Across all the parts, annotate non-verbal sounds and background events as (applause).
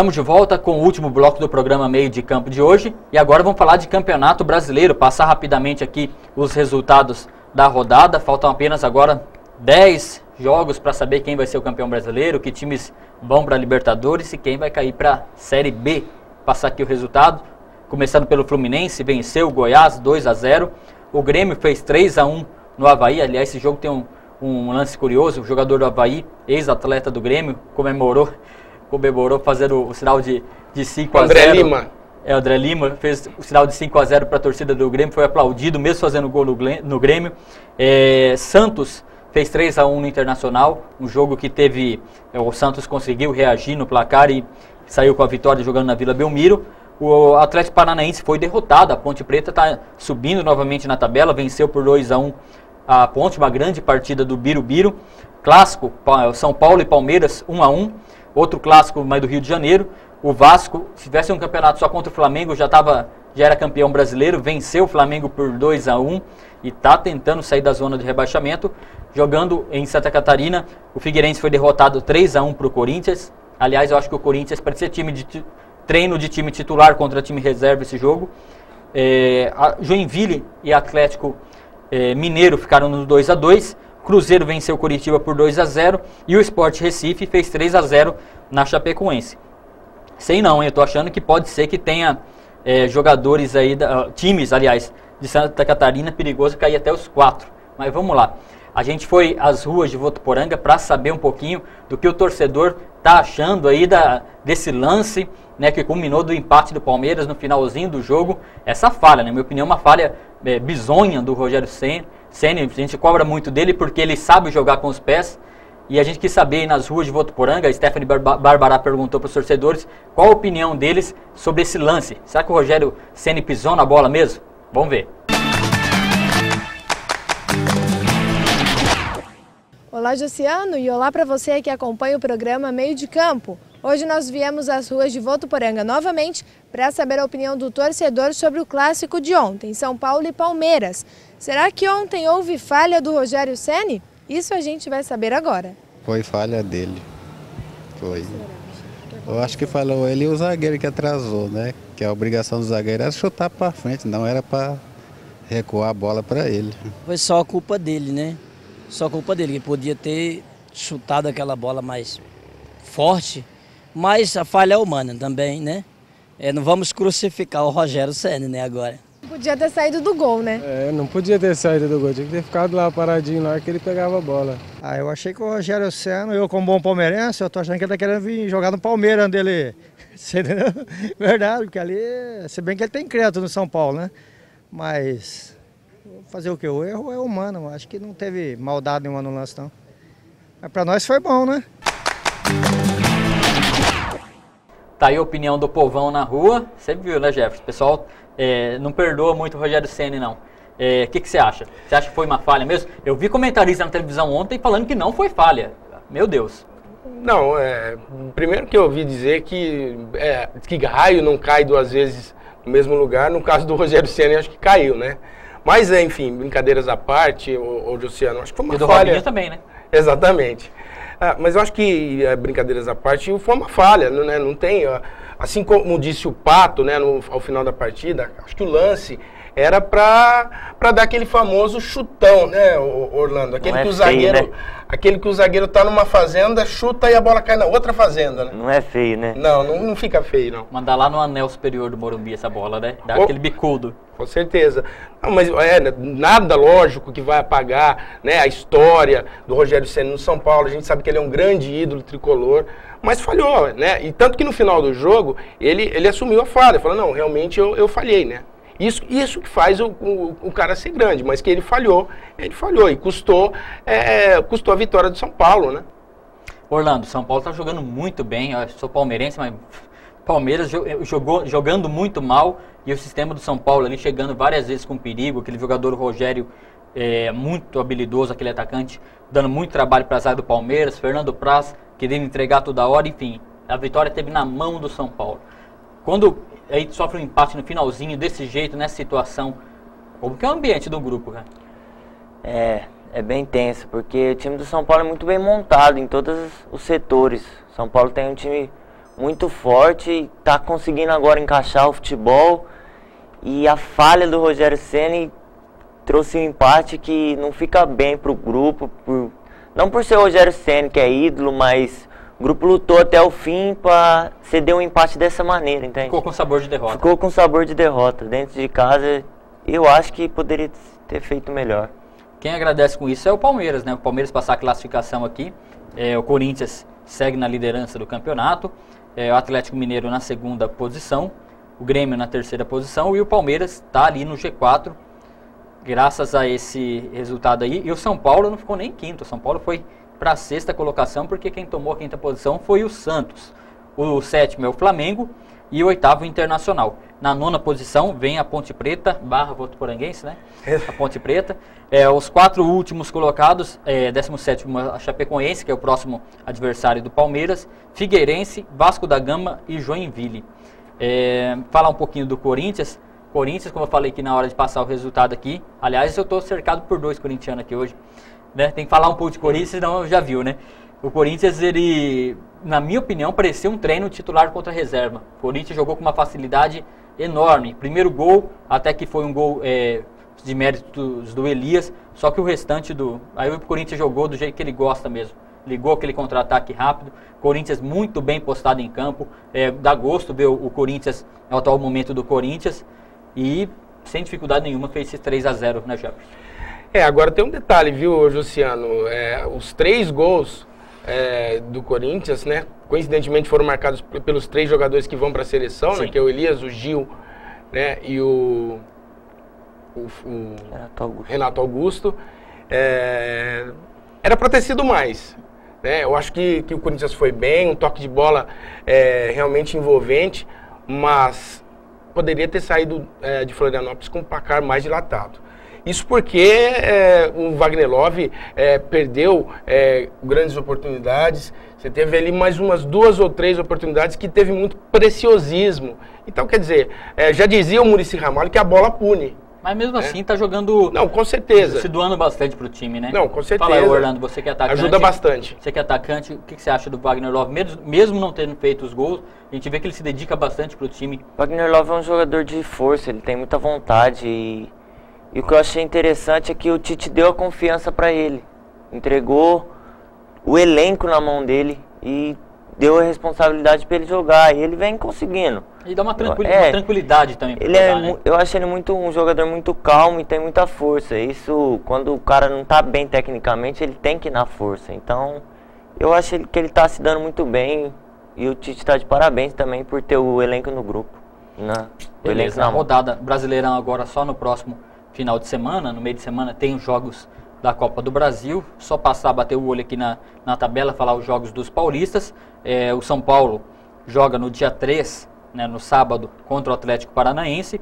Estamos de volta com o último bloco do programa Meio de Campo de hoje e agora vamos falar de Campeonato Brasileiro, passar rapidamente aqui os resultados da rodada. Faltam apenas agora 10 jogos para saber quem vai ser o campeão brasileiro, que times vão para a Libertadores e quem vai cair para a Série B. Passar aqui o resultado, começando pelo Fluminense, venceu o Goiás 2 a 0. O Grêmio fez 3 a 1 no Havaí. Aliás, esse jogo tem um, um lance curioso, o jogador do Havaí, ex-atleta do Grêmio, comemorou comemorou fazendo o sinal de, de 5 a 0. André Lima. É, André Lima fez o sinal de 5 a 0 para a torcida do Grêmio, foi aplaudido, mesmo fazendo gol no, no Grêmio. É, Santos fez 3 a 1 no Internacional, um jogo que teve. É, o Santos conseguiu reagir no placar e saiu com a vitória jogando na Vila Belmiro. O Atlético Paranaense foi derrotado, a Ponte Preta está subindo novamente na tabela, venceu por 2 a 1 a Ponte, uma grande partida do Birubiru. Clássico, São Paulo e Palmeiras 1 a 1 Outro clássico mais do Rio de Janeiro, o Vasco, se tivesse um campeonato só contra o Flamengo, já tava, já era campeão brasileiro, venceu o Flamengo por 2 a 1 e está tentando sair da zona de rebaixamento. Jogando em Santa Catarina, o Figueirense foi derrotado 3 a 1 para o Corinthians. Aliás, eu acho que o Corinthians pode ser time de treino de time titular contra time reserva esse jogo. É, Joinville e Atlético é, Mineiro ficaram no 2 a 2 Cruzeiro venceu Curitiba por 2 a 0 e o Sport Recife fez 3 a 0 na Chapecoense. Sei não, hein? eu tô achando que pode ser que tenha é, jogadores aí, da, uh, times, aliás, de Santa Catarina perigoso cair até os quatro. Mas vamos lá. A gente foi às ruas de Votuporanga para saber um pouquinho do que o torcedor tá achando aí da, desse lance, né, que culminou do empate do Palmeiras no finalzinho do jogo. Essa falha, na minha opinião, uma falha é, bizonha do Rogério Senna Senna, a gente cobra muito dele porque ele sabe jogar com os pés. E a gente quis saber nas ruas de Votuporanga, a Stephanie Barbará perguntou para os torcedores qual a opinião deles sobre esse lance. Será que o Rogério Senna pisou na bola mesmo? Vamos ver. Olá, Josiano, e olá para você que acompanha o programa Meio de Campo. Hoje nós viemos às ruas de Votuporanga novamente para saber a opinião do torcedor sobre o clássico de ontem, São Paulo e Palmeiras. Será que ontem houve falha do Rogério Ceni? Isso a gente vai saber agora. Foi falha dele. Foi. Eu acho que falou ele e o zagueiro que atrasou, né? Que a obrigação do zagueiro era chutar para frente, não era para recuar a bola para ele. Foi só culpa dele, né? Só culpa dele, que podia ter chutado aquela bola mais forte mas a falha é humana também, né? É, não vamos crucificar o Rogério Senna, né, agora. Podia ter saído do gol, né? É, não podia ter saído do gol, tinha que ter ficado lá paradinho hora que ele pegava a bola. Ah, eu achei que o Rogério Senna, eu como bom palmeirense, eu tô achando que ele tá querendo vir jogar no Palmeiras, onde (laughs) ele... Verdade, porque ali, se bem que ele tem crédito no São Paulo, né? Mas fazer o que? O erro é humano, acho que não teve maldade nenhuma no lance, não. Mas pra nós foi bom, né? Tá aí a opinião do povão na rua. Você viu, né, Jefferson? O pessoal é, não perdoa muito o Rogério Senna, não. O é, que, que você acha? Você acha que foi uma falha mesmo? Eu vi comentarista na televisão ontem falando que não foi falha. Meu Deus. Não, é, primeiro que eu ouvi dizer que, é, que raio não cai duas vezes no mesmo lugar. No caso do Rogério Senna, acho que caiu, né? Mas, enfim, brincadeiras à parte, o, o Luciano, acho que foi uma e do falha. Robinho também, né? Exatamente. Ah, mas eu acho que, é, brincadeiras à parte, foi uma falha, né? Não tem. Assim como disse o Pato, né, no, ao final da partida, acho que o lance era para dar aquele famoso chutão, né, Orlando? Aquele não que é o zagueiro. Feio, né? Aquele que o zagueiro tá numa fazenda, chuta e a bola cai na outra fazenda, né? Não é feio, né? Não, não, não fica feio, não. Mandar lá no anel superior do Morumbi essa bola, né? Dá O- aquele bicudo. Com certeza. Não, mas é, né, nada lógico que vai apagar né, a história do Rogério Senna no São Paulo. A gente sabe que ele é um grande ídolo tricolor, mas falhou, né? E tanto que no final do jogo ele, ele assumiu a falha, falou, não, realmente eu, eu falhei, né? Isso, isso que faz o, o, o cara ser grande, mas que ele falhou, ele falhou e custou, é, custou a vitória do São Paulo, né? Orlando, São Paulo tá jogando muito bem. Eu sou palmeirense, mas Palmeiras jo- jogou, jogando muito mal e o sistema do São Paulo ali chegando várias vezes com perigo. Aquele jogador Rogério é, muito habilidoso, aquele atacante, dando muito trabalho para a zaga do Palmeiras. Fernando Praz querendo entregar toda hora, enfim. A vitória teve na mão do São Paulo. Quando aí sofre um empate no finalzinho desse jeito, nessa situação, como que é o ambiente do grupo, cara? É, é bem tenso, porque o time do São Paulo é muito bem montado em todos os setores. São Paulo tem um time muito forte, está conseguindo agora encaixar o futebol. E a falha do Rogério Ceni trouxe um empate que não fica bem para o grupo, por, não por ser o Rogério Ceni que é ídolo, mas o grupo lutou até o fim para ceder um empate dessa maneira, entende? Ficou com sabor de derrota. Ficou com sabor de derrota. Dentro de casa, eu acho que poderia ter feito melhor. Quem agradece com isso é o Palmeiras, né? O Palmeiras passar a classificação aqui. É, o Corinthians segue na liderança do campeonato. É, o Atlético Mineiro na segunda posição. O Grêmio na terceira posição. E o Palmeiras está ali no G4. Graças a esse resultado aí. E o São Paulo não ficou nem em quinto. O São Paulo foi para a sexta colocação porque quem tomou a quinta posição foi o Santos. O sétimo é o Flamengo e o oitavo Internacional. Na nona posição vem a Ponte Preta, barra Votuporanguense, né? A Ponte Preta. É, os quatro últimos colocados, é, 17 a Chapecoense, que é o próximo adversário do Palmeiras, Figueirense, Vasco da Gama e Joinville. É, falar um pouquinho do Corinthians. Corinthians, como eu falei aqui na hora de passar o resultado aqui. Aliás, eu estou cercado por dois corintianos aqui hoje. Né? Tem que falar um pouco de Corinthians, senão já viu, né? O Corinthians, ele, na minha opinião, parecia um treino titular contra a reserva. O Corinthians jogou com uma facilidade enorme. Primeiro gol, até que foi um gol é, de méritos do Elias, só que o restante do. Aí o Corinthians jogou do jeito que ele gosta mesmo. Ligou aquele contra-ataque rápido. Corinthians muito bem postado em campo. É, dá gosto ver o, o Corinthians, no atual momento do Corinthians. E sem dificuldade nenhuma fez esse 3 a 0 né, Jefferson? É, agora tem um detalhe, viu, Luciano? É, os três gols é, do Corinthians, né? Coincidentemente foram marcados pelos três jogadores que vão para a seleção, né? Que é o Elias, o Gil, né? E o, o, o Renato Augusto. Renato Augusto. É, era para ter sido mais. Né? Eu acho que, que o Corinthians foi bem, um toque de bola é, realmente envolvente, mas poderia ter saído é, de Florianópolis com um placar mais dilatado. Isso porque é, o Wagner Love é, perdeu é, grandes oportunidades. Você teve ali mais umas duas ou três oportunidades que teve muito preciosismo. Então, quer dizer, é, já dizia o Murici Ramalho que a bola pune. Mas mesmo é. assim, tá jogando. Não, com certeza. Se doando bastante pro time, né? Não, com certeza. Fala aí, Orlando, você que é atacante. Ajuda bastante. Você que é atacante, o que, que você acha do Wagner Love? Mesmo, mesmo não tendo feito os gols, a gente vê que ele se dedica bastante pro time. Wagner Love é um jogador de força, ele tem muita vontade e e o que eu achei interessante é que o Tite deu a confiança para ele. Entregou o elenco na mão dele e deu a responsabilidade para ele jogar. E ele vem conseguindo. E dá uma, é, uma tranquilidade também. Ele jogar, é, né? Eu acho ele muito um jogador muito calmo e tem muita força. Isso, quando o cara não está bem tecnicamente, ele tem que ir na força. Então, eu acho que ele está se dando muito bem. E o Tite está de parabéns também por ter o elenco no grupo. Na, Beleza, elenco na rodada brasileirão agora só no próximo final de semana, no meio de semana, tem os jogos da Copa do Brasil. Só passar, bater o olho aqui na, na tabela, falar os jogos dos paulistas. É, o São Paulo joga no dia 3, né, no sábado, contra o Atlético Paranaense.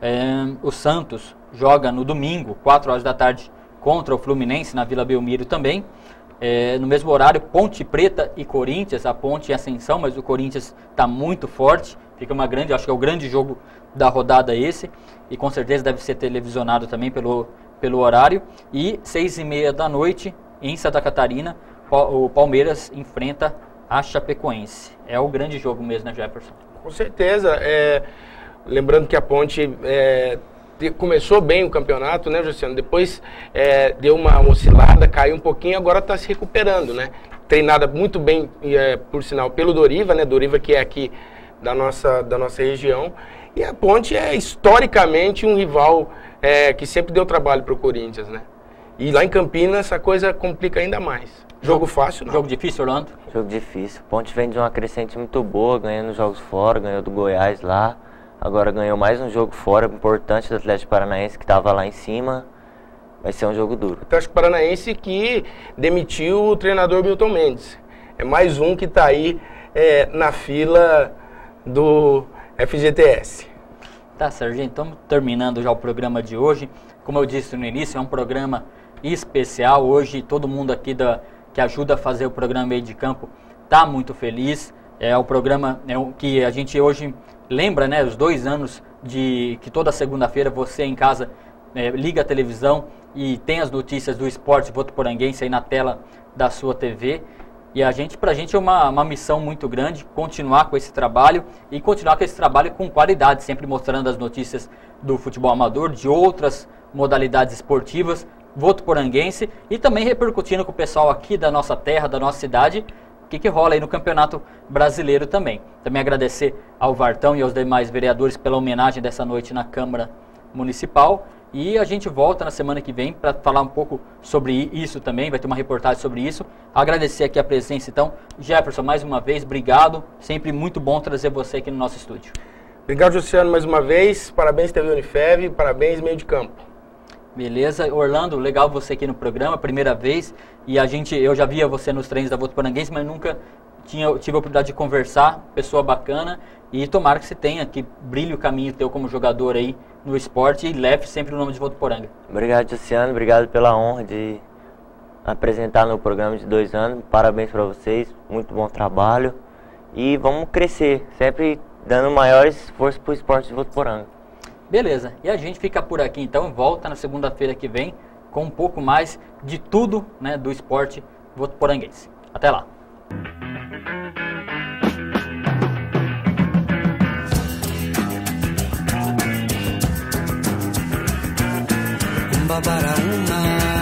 É, o Santos joga no domingo, 4 horas da tarde, contra o Fluminense, na Vila Belmiro também. É, no mesmo horário, Ponte Preta e Corinthians, a Ponte em ascensão, mas o Corinthians está muito forte. Fica uma grande, acho que é o grande jogo da rodada esse e com certeza deve ser televisionado também pelo, pelo horário. E seis e meia da noite, em Santa Catarina, o Palmeiras enfrenta a Chapecoense. É o grande jogo mesmo, né, Jefferson? Com certeza. É, lembrando que a Ponte é, começou bem o campeonato, né, Luciano? Depois é, deu uma oscilada, caiu um pouquinho, agora está se recuperando, né? Treinada muito bem, é, por sinal, pelo Doriva, né? Doriva que é aqui da nossa, da nossa região. E a Ponte é historicamente um rival é, que sempre deu trabalho para o Corinthians, né? E lá em Campinas a coisa complica ainda mais. Jogo, jogo fácil, não. Jogo difícil, Orlando? Jogo difícil. Ponte vem de uma crescente muito boa, ganhando jogos fora, ganhou do Goiás lá. Agora ganhou mais um jogo fora importante do Atlético Paranaense que estava lá em cima. Vai ser um jogo duro. Atlético Paranaense que demitiu o treinador Milton Mendes. É mais um que está aí é, na fila do FGTS. Tá, Serginho, estamos terminando já o programa de hoje. Como eu disse no início, é um programa especial. Hoje todo mundo aqui da, que ajuda a fazer o programa meio de campo está muito feliz. É o programa é que a gente hoje lembra, né, os dois anos de que toda segunda-feira você em casa é, liga a televisão e tem as notícias do esporte votuporanguense aí na tela da sua TV. E a gente, pra gente é uma, uma missão muito grande continuar com esse trabalho e continuar com esse trabalho com qualidade, sempre mostrando as notícias do futebol amador, de outras modalidades esportivas, votuporanguense e também repercutindo com o pessoal aqui da nossa terra, da nossa cidade, que, que rola aí no Campeonato Brasileiro também. Também agradecer ao Vartão e aos demais vereadores pela homenagem dessa noite na Câmara Municipal. E a gente volta na semana que vem para falar um pouco sobre isso também, vai ter uma reportagem sobre isso. Agradecer aqui a presença, então. Jefferson, mais uma vez, obrigado. Sempre muito bom trazer você aqui no nosso estúdio. Obrigado, Luciano, mais uma vez. Parabéns, TV Unifev. Parabéns, meio de campo. Beleza, Orlando, legal você aqui no programa, primeira vez. E a gente, eu já via você nos treinos da Votuporanguense, mas nunca tinha, tive a oportunidade de conversar, pessoa bacana. E tomara que você tenha, que brilhe o caminho teu como jogador aí no esporte e leve sempre o nome de Votuporanga. Obrigado, Luciano, obrigado pela honra de apresentar no programa de dois anos. Parabéns para vocês, muito bom trabalho. E vamos crescer, sempre dando maiores esforço para o esporte de Votuporanga. Beleza, e a gente fica por aqui então, volta na segunda-feira que vem com um pouco mais de tudo né, do esporte votuporanguense. Até lá! uma